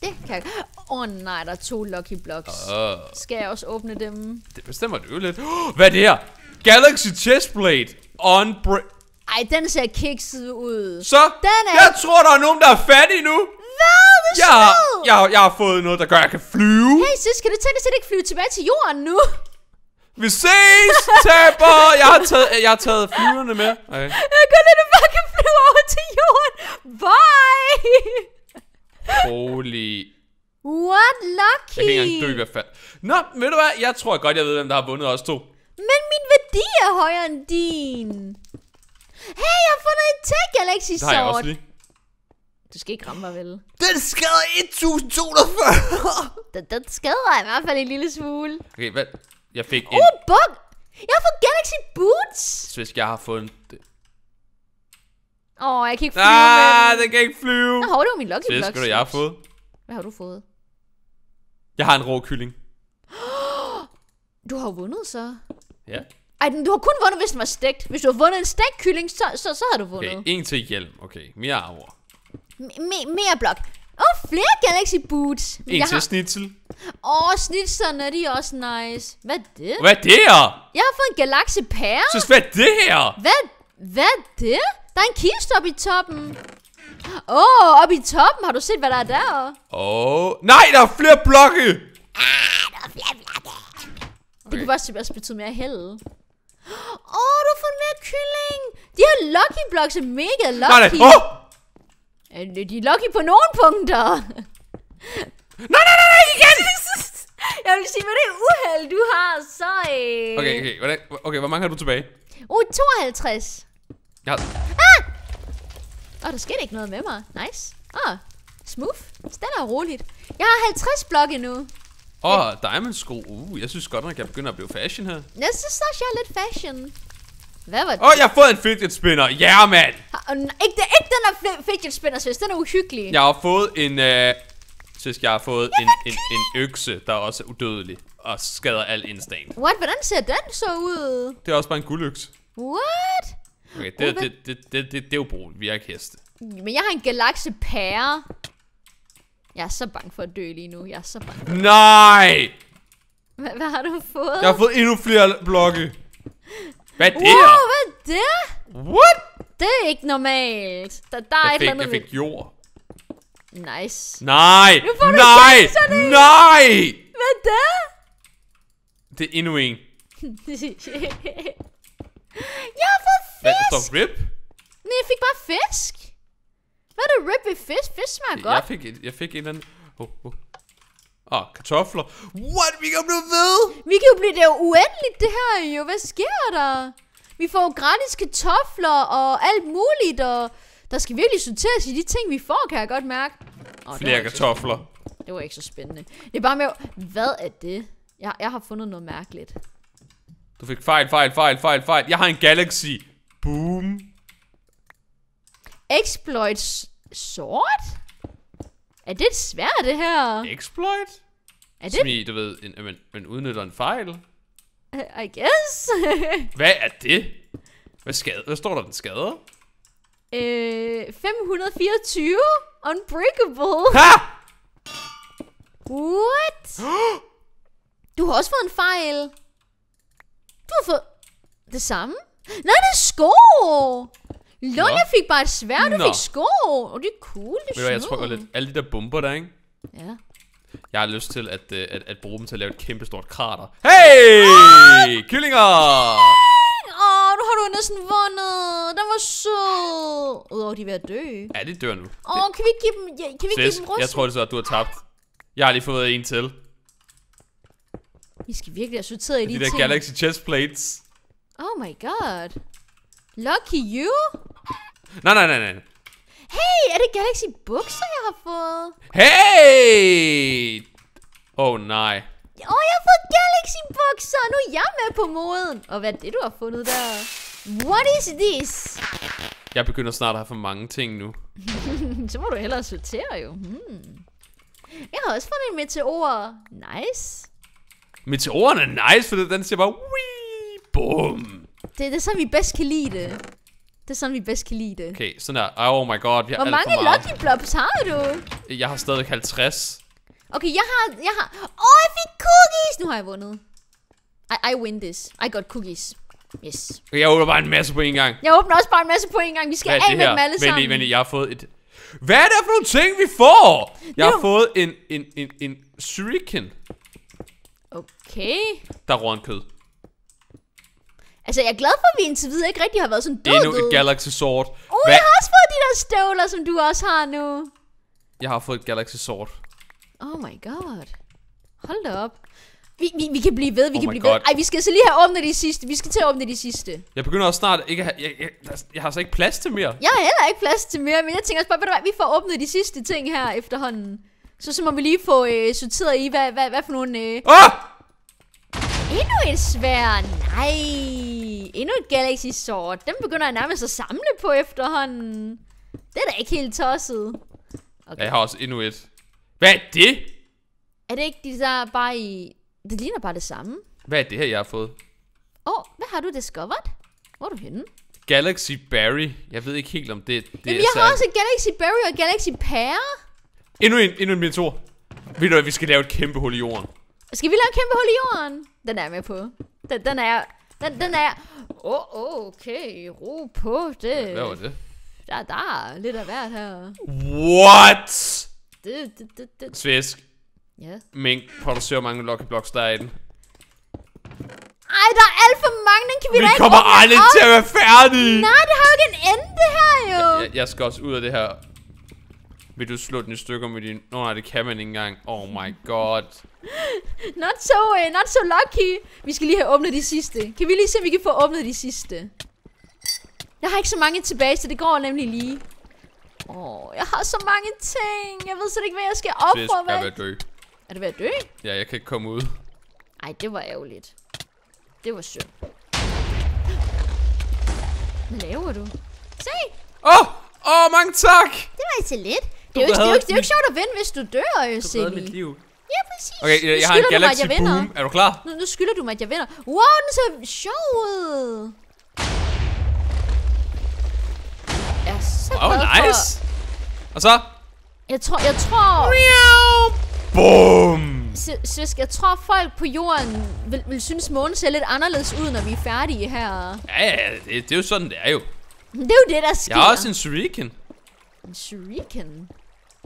Det kan jeg Åh oh, nej, der er to Lucky Blocks. Uh, Skal jeg også åbne dem? det bestemmer du lidt. Hvad er det her? Galaxy Chestplate on Ej, den ser kikset ud. Så, Den er- jeg tror, der er nogen, der er fattige nu. Hvad? Det Jeg har, jeg, har, jeg har fået noget, der gør, at jeg kan flyve. Hey sis, kan du tænke dig ikke flyve tilbage til jorden nu? Vi ses, taber. Jeg har taget, jeg har taget flyverne med. Okay. Jeg kan du bare kan flyve over til jorden. Bye! Holy. What lucky? Jeg kan ikke engang dø i hvert fald. Nå, ved du hvad? Jeg tror godt, jeg ved, hvem der har vundet os to. Men min værdi er højere end din. Hey, jeg har fundet en tech Galaxy Det har jeg også Sword. lige. Du skal ikke ramme mig, vel? Den skader 1240! Den, den skader i hvert fald en lille smule. okay, hvad? Jeg fik en... Oh, bug! Jeg har fået Galaxy Boots! Svisk, jeg har fået en... Åh, oh, jeg kan ikke flyve Ah, med den kan ikke flyve! Nå, hov, det var min Lucky Svisk, Block. hvad jeg har fået? Hvad har du fået? Jeg har en rå kylling. Du har vundet så. Ja. Ej, den- du har kun vundet, hvis den var stegt. Hvis du har vundet en stegt kylling, så, så, så har du vundet. Okay, en til hjelm. Okay, mere armor. M- me- mere blok. Åh, oh, flere Galaxy Boots. En jeg til har... snitsel. Åh, oh, snitserne, de er også nice. Hvad er det? Hvad er det her? Jeg har fået en Galaxy Pære. Synes, hvad er det her? Hvad? Hvad er det? Der er en kiste oppe i toppen. Åh, oh, oppe i toppen. Har du set, hvad der er der? Åh, oh. nej, der er flere blokke! Det kunne også også betyde mere held. Åh, oh, du har fået mere kylling. De her Lucky Blocks er mega Nej, lucky. nej, åh! Oh! De er lucky på nogle punkter. Nej, nej, nej, nej, igen! Jeg vil sige, med det uheld, du har, så... Øh... Okay, okay, hvordan, okay, hvor mange har du tilbage? Uh, 52. Jeg har, Åh, oh, der skete ikke noget med mig. Nice. Åh, oh, smooth. Stille og roligt. Jeg har 50 blokke nu. Åh, oh, diamond sko. Uh, jeg synes godt nok, jeg begynder at blive fashion her. Jeg synes også, jeg er lidt fashion. Hvad var det? Åh, oh, jeg har fået en fidget spinner. Ja, yeah, mand! Ikke, ikke den fl- fidget spinner, synes Den er uhyggelig. Jeg har fået en... Øh, synes, jeg har fået en, en, en økse, der også er udødelig. Og skader alt instant. What? Hvordan ser den så ud? Det er også bare en guldøkse. What? Okay, det, hvad- det, det, det, det, det er jo brugt. Vi er ikke heste. Men jeg har en galaxe pære. Jeg er så bange for at dø lige nu. Jeg er så bange. Nej! Hvad, hvad har du fået? Jeg har fået endnu flere blokke. Hvad er det wow, her? hvad er det? What? Det er ikke normalt. Der, der er Jeg et fik, jeg fik jord. Nice. Nej! får du Nej! ganserne. Nej! Hvad er det? Det er endnu en. jeg har fået Hvad, der fisk. står rip? Nej, jeg fik bare fisk. Hvad er det rib ved fisk? Fisk smager godt. Jeg fik, et, jeg fik en eller anden... Åh, oh, oh. oh, kartofler. What? Vi kan blive ved! Vi kan jo blive det er jo uendeligt, det her jo. Hvad sker der? Vi får jo gratis kartofler og alt muligt, og der skal virkelig sorteres i de ting, vi får, kan jeg godt mærke. Oh, Flere kartofler. Det var ikke så spændende. Det er bare med, hvad er det? Jeg, jeg har fundet noget mærkeligt. Du fik fejl, fejl, fejl, fejl, fejl. Jeg har en Galaxy. Boom. Exploit s- sword? Er det et svær, det her? Exploit? Er Som det, i, du ved, en, man, man udnytter en fejl. I guess? Hvad er det? Hvad, skade, hvad står der, den skader? øh, 524? Unbreakable? Ha! What? Du har også fået en fejl. Du har fået det samme? Nej, det er sko! Lol, Nå. fik bare et svær, du Nå. fik sko. Og det er cool, det Ved er du hvad, jeg tror smooth. lidt, alle de der bomber der, ikke? Ja. Jeg har lyst til at, uh, at, at bruge dem til at lave et kæmpe stort krater. Hey! Kyllinger! Åh, nu har du næsten vundet. Den var sød. Udover de er ved at dø. Ja, de dør nu. Åh, kan vi ikke give dem, ja, kan vi ikke give dem rust? jeg tror det så, at du har tabt. Jeg har lige fået en til. Vi skal virkelig have sorteret i de, De der ting. Galaxy chest plates. Oh my god. Lucky you? Nej, nej, nej, nej. Hey, er det Galaxy bukser, jeg har fået? Hey! Åh oh, nej. Åh, oh, jeg har fået Galaxy bukser. Nu er jeg med på moden. Og hvad er det, du har fundet der? What is this? Jeg begynder snart at have for mange ting nu. Så må du hellere sortere jo. Hmm. Jeg har også fundet en meteor. Nice. Meteoren er nice, for den siger bare... Wii, boom. Det, det er sådan, vi bedst kan lide det. Det er sådan, vi bedst kan lide det. Okay, sådan der. Oh my god, vi har Hvor alt mange for meget. Lucky Blobs har du? Jeg har stadig 50. Okay, jeg har... Jeg har... Åh, oh, jeg fik cookies! Nu har jeg vundet. I, I win this. I got cookies. Yes. Okay, jeg åbner bare en masse på en gang. Jeg åbner også bare en masse på en gang. Vi skal er af med her? dem alle Vent sammen. lige, vent lige, jeg har fået et... Hvad er det for nogle ting, vi får? Jeg har fået en, en, en, en shuriken, Okay. der rår en kød. Altså, jeg er glad for, at vi indtil videre ikke rigtig har været sådan død. Endnu et Galaxy Sword. Oh, Hvad? jeg har også fået de der støvler, som du også har nu. Jeg har fået et Galaxy Sword. Oh my god. Hold da op. Vi, vi, vi kan blive ved, vi Oh kan blive God. ved. Ej, vi skal så lige have åbnet de sidste. Vi skal til at åbne de sidste. Jeg begynder også snart ikke at have... Jeg, jeg, jeg, jeg har så ikke plads til mere. Jeg har heller ikke plads til mere, men jeg tænker også bare, ved du hvad, vi får åbnet de sidste ting her efterhånden. Så så må vi lige få øh, sorteret i, hvad, hvad, hvad for nogle... Øh... Ah! Endnu et svær, nej. Endnu et Galaxy Sword. Dem begynder jeg nærmest at samle på efterhånden. Det er da ikke helt tosset. Ja, jeg har også endnu et. Hvad er det? Er det ikke de der bare i... Det ligner bare det samme. Hvad er det her, jeg har fået? Åh, oh, hvad har du discovered? Hvor er du henne? Galaxy Berry. Jeg ved ikke helt om det, det Jamen, er jeg har også et Galaxy Berry og Galaxy Pear. Endnu en, endnu en miniatur. Ved du hvad, vi skal lave et kæmpe hul i jorden. Skal vi lave en kæmpe hul i jorden? Den er jeg med på. Den, den er den, den er Åh, oh, okay, ro på det. Hvad var det? Der, der er lidt af hvert her. What? Det, det, det, det. Svæsk. Ja. Mink producerer mange Lucky Blocks, der er i den. Ej, der er alt for mange, den kan vi, Vi da ikke kommer åbne aldrig op. til at være færdige. Nej, det har jo ikke en ende, det her jo. Jeg, jeg skal også ud af det her. Vil du slå den i stykker med din... Nå nej, det kan man ikke engang. Oh my god. Not so, uh, not so lucky. Vi skal lige have åbnet de sidste. Kan vi lige se, om vi kan få åbnet de sidste? Jeg har ikke så mange tilbage, så det går nemlig lige. Åh, oh, jeg har så mange ting. Jeg ved slet ikke, hvad jeg skal Svæsk, ofre. jeg er ved at dø. Er det ved at dø? Ja, jeg kan ikke komme ud. Ej, det var ærgerligt. Det var synd. Hvad laver du? Se, Åh! Oh, Åh, oh, mange tak! det var altså lidt. Det er jo ikke, det er jo ikke, det er jo ikke sjovt at vinde, hvis du dør, jo, Silly. liv. Ja, præcis. Okay, jeg, jeg har en skylder du mig, at Galaxy jeg vinder. Boom. Er du klar? Nu, nu skylder du mig, at jeg vinder. Wow, den ser sjov ud. Jeg er så Åh, glad oh, for... nice! Og så... Jeg tror, jeg tror... Boom! S- Svisk, jeg tror folk på jorden vil, vil synes, månen ser lidt anderledes ud, når vi er færdige her. Ja, ja, det, det er jo sådan, det er jo. Det er jo det, der sker. Jeg har også en Shuriken. en shuriken.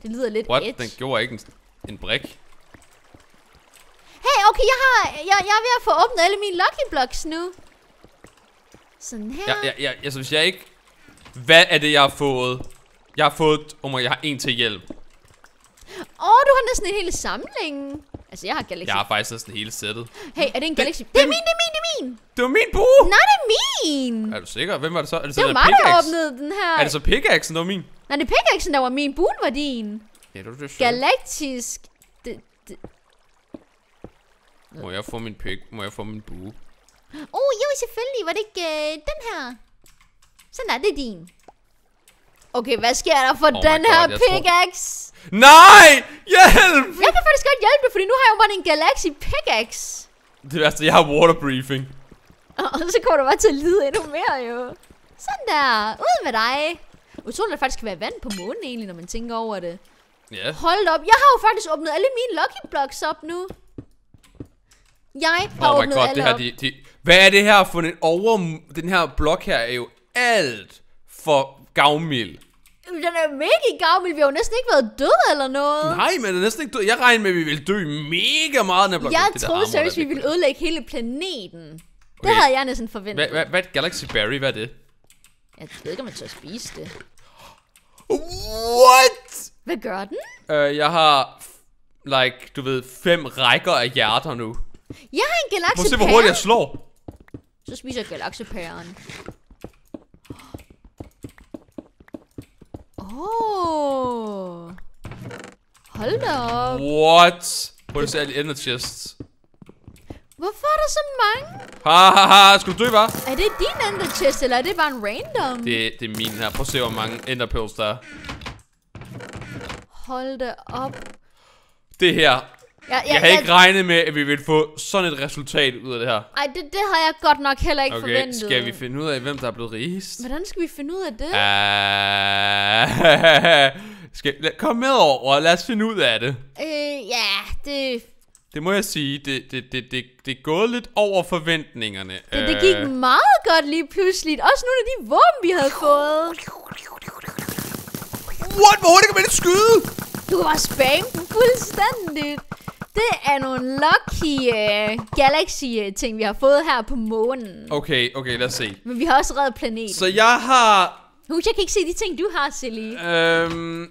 Det lyder lidt What? edge. Den gjorde ikke en, en brik. Hey, okay, jeg, har, jeg, jeg er ved at få åbnet alle mine Lucky Blocks nu. Sådan her. Jeg, jeg, jeg, altså, hvis jeg ikke... Hvad er det, jeg har fået? Jeg har fået... Oh my, jeg har en til hjælp. Åh, oh, du har næsten en hel samling. Altså, jeg har Galaxy. Jeg har faktisk næsten hele sættet. Hey, er det en Galaxy? Det, det- er min, det er min, det er min. Det var min bue! Nej, det er min. Er du sikker? Hvem var det så? Er det så Det var den mig, der åbnede den her. Er det så pickaxen, der var min? Nej, det er pickaxen, der var min. Buen var din. Ja, det var det. Galaktisk. Det, det. Må jeg få min pick? Må jeg få min bue? Oh, jo, selvfølgelig. Var det ikke øh, den her? Sådan er det din. Okay, hvad sker der for Oh den God, her jeg tror- pickaxe? Nej! Hjælp! Jeg kan faktisk godt hjælpe dig, fordi nu har jeg jo bare en Galaxy pickaxe. Det værste, jeg har water briefing. Og så kommer du bare til at lide endnu mere, jo. Sådan der. Ud med dig. Utroligt, at der faktisk kan være vand på månen egentlig, når man tænker over det. Ja. Hold op. Jeg har jo faktisk åbnet alle mine Lucky Blocks op nu. Jeg har Oh åbnet god, alle det her, op. de, de, Hvad er det her for en over... Den her blok her er jo alt for gavmild. Den er mega gammel. Vi har jo næsten ikke været døde eller noget. Nej, men det er næsten ikke død. Jeg regner med, at vi vil dø mega meget, den her blok. Jeg Det troede seriøst, vi ville ødelægge hele planeten. Det Okay. havde jeg næsten forventet. Hvad, hvad, Galaxy Berry? Hvad er det? Jeg ved ikke, om man tør spise det. What? Hvad gør den? Uh, jeg har, like, du ved, fem rækker af hjerter nu. Jeg har en Prøv Galaxy at se, hvor hurtigt jeg slår. Så spiser jeg galaxepæren. Oh. Hold da op. What? Prøv at se alle ender chests. Hvorfor er der så mange? Ha ha ha, skal du dø, hva'? Er det din ender chest, eller er det bare en random? Det, det er min her. Prøv at se, hvor mange ender pearls der er. Hold da op. Det her. Ja, ja, Jeg havde ikke regnet med, at vi ville få sådan et resultat ud af det her. Ej, det, det har jeg godt nok heller ikke Okay, forventet. skal vi finde ud af, hvem der er blevet rigest? Hvordan skal vi finde ud af det? Uh, skal, lad, kom med over, og lad os finde ud af det. Øh, ja, det, Det må jeg sige, det, det, det, det, det er gået lidt over forventningerne. det, det gik Øh, meget godt lige pludselig. Også nogle af de våben, vi havde fået. What? Hvor hurtigt kan man skyde? Du kan bare spamme fuldstændigt. Det er nogle lucky uh, galaxy-ting, vi har fået her på månen. Okay, okay, lad os se. Men vi har også reddet planeten. Så jeg har... Husk, jeg kan ikke se de ting, du har, Silly. Øhm,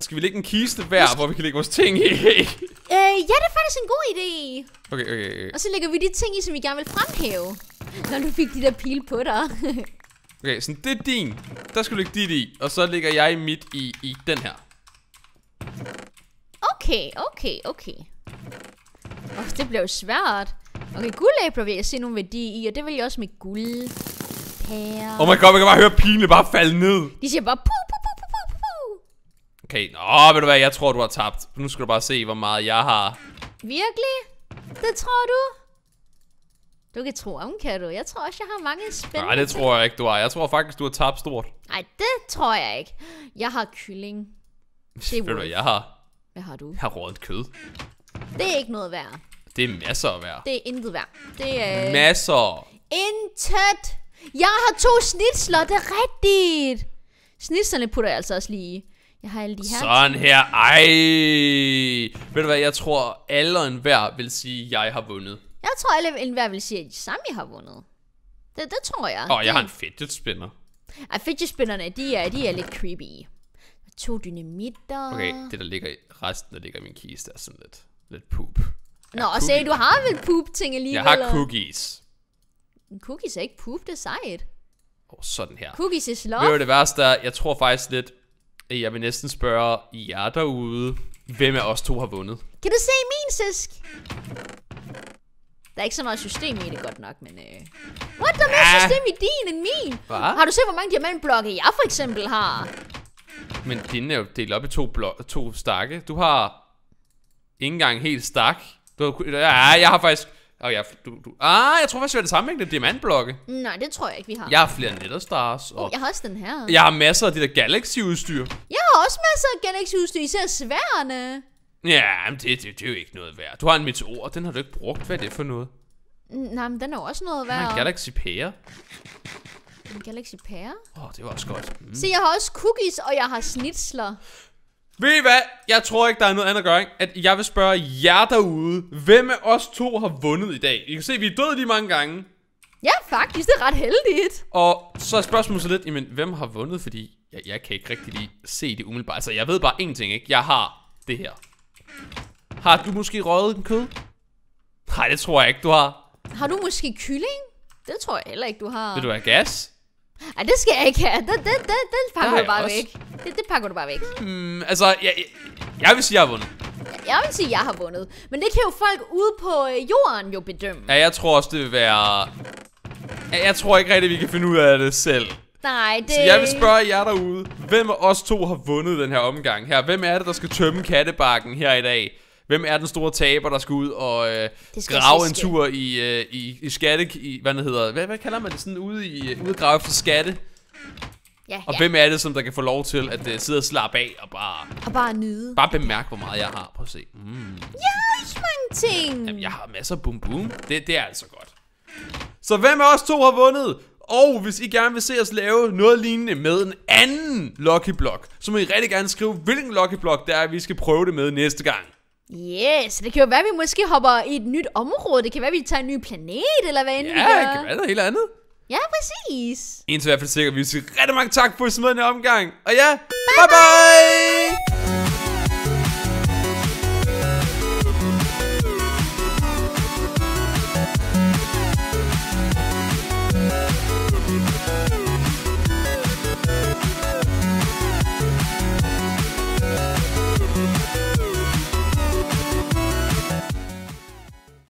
skal vi lægge en kiste hver, hvor vi kan lægge vores ting i? Øh, ja, det er faktisk en god idé. Okay, okay, okay. Og så lægger vi de ting i, som vi gerne vil fremhæve. Når du fik de der pile på dig. Okay, så det er din. Der skal du lægge dit i. Og så lægger jeg mit i, i den her. Okay, okay, okay. Oh, det blev jo svært. Okay, guldæbler vil jeg se nogle værdi i, og det vil jeg også med guld. Pære. Oh my god, man kan bare høre pilene bare falde ned. De siger bare pu, pu, pu, pu, pu, pu, pu. Okay, nå, ved du hvad, jeg tror, du har tabt. Nu skal du bare se, hvor meget jeg har. Virkelig? Det tror du? Du kan tro om, kan du? Jeg tror også, jeg har mange spændende Nej, det tror jeg ikke, du har. Jeg tror faktisk, du har tabt stort. Nej, det tror jeg ikke. Jeg har kylling. Det er Ved du jeg har? Hvad har du? Jeg har rådent kød. Det er ikke noget værd. Det er masser af værd. Det er intet værd. Det er... Masser. Intet! Jeg har to snitsler, det er rigtigt! Snitslerne putter jeg altså også lige. Jeg har alle de her. Sådan her. Ej. Ved du hvad, jeg tror, alle og enhver vil sige, at jeg har vundet. Jeg tror, alle enhver vil sige, at Sami har vundet. Det, det tror jeg. Åh, jeg har en fidget spinner. Ej, fidget spinnerne, de er, de er lidt creepy. To dynamitter. Okay, det der ligger i resten, der ligger i min kiste, er sådan lidt, lidt poop. Nå, og sagde du har vel poop ting alligevel? Jeg har eller? cookies. Cookies er ikke poop, det er sejt. Åh, oh, sådan her. Cookies is love. Ved du det værste er, jeg tror faktisk lidt, at jeg vil næsten spørge jer derude, hvem af os to har vundet. Kan du se min sisk? Der er ikke så meget system i det godt nok, men... Øh... What? Der er mere Ah. system i din end min. Hvad? Har du set, hvor mange diamantblokke jeg for eksempel har? Men din er jo delt op i to, blo- to stakke. Du har ikke engang helt stak. Du har, ja, jeg har faktisk... Oh, ja, du, du, ah, jeg tror faktisk, vi har det samme mængde diamantblokke. Nej, det tror jeg ikke, vi har. Jeg har flere Netherstars, og Jeg har også den her. jeg har masser af det der Galaxy-udstyr. Jeg har også masser af Galaxy-udstyr, især sværene. Ja, men det, det, det er jo ikke noget værd. Du har en meteor, den har du ikke brugt. Hvad er det for noget? Nej, men den er jo også noget Du har værd. en Galaxy Pære. En Galaxy Pære. Åh, oh, det var også godt. Mm. Se, jeg har også cookies, og jeg har snitsler. Ved I hvad? Jeg tror ikke, der er noget andet at gøre? At jeg vil spørge jer derude, hvem af os to har vundet i dag? I kan se, vi er døde lige mange gange. Ja, faktisk, det er ret heldigt. Og så er spørgsmålet så lidt, jamen, hvem har vundet? Fordi jeg, jeg kan ikke rigtig lige se det umiddelbart. Altså, jeg ved bare én ting, ikke? Jeg har det her. Har du måske røget en kød? Nej, det tror jeg ikke, du har. Har du måske kylling? Det tror jeg heller ikke, du har. Vil du have gas? Ej, det skal jeg ikke have. Den, den, den, den pakker du bare også. væk. Det, det pakker du bare væk. Mm, altså, jeg, jeg, jeg vil sige, jeg har vundet. Jeg vil sige, jeg har vundet. Men det kan jo folk ude på øh, jorden jo bedømme. Ja, jeg tror også, det vil være... Jeg tror ikke rigtig, vi kan finde ud af det selv. Nej, det... Så jeg vil spørge jer derude, hvem af os to har vundet den her omgang her? Hvem er det, der skal tømme kattebakken her i dag? Hvem er den store taber, der skal ud og øh, grave en tur i, øh, i, i skatte... I, hvad hedder? Hvad, hvad kalder man det? Sådan ude i øh, ude grave for skatte? Ja, Og ja. hvem er det, som der kan få lov til at uh, sidde og slappe af og bare, Og bare nyde. bare bemærke, hvor meget jeg har? Prøv at se. Mm. Jeg har også mange ting. Jamen, jeg har masser af boom boom. Det, det er altså godt. Så hvem af os to har vundet? Og hvis I gerne vil se os lave noget lignende med en anden Lucky Block, så må I rigtig gerne skrive, hvilken Lucky Block det er, vi skal prøve det med næste gang. Yes, det kan jo være, at vi måske hopper i et nyt område. Det kan være, at vi tager en ny planet, eller hvad end Ja, vi det gør. kan være noget helt andet. Ja, præcis. Indtil i hvert fald sikkert, vi vil sige rigtig mange tak for at her omgang. Og ja, bye bye!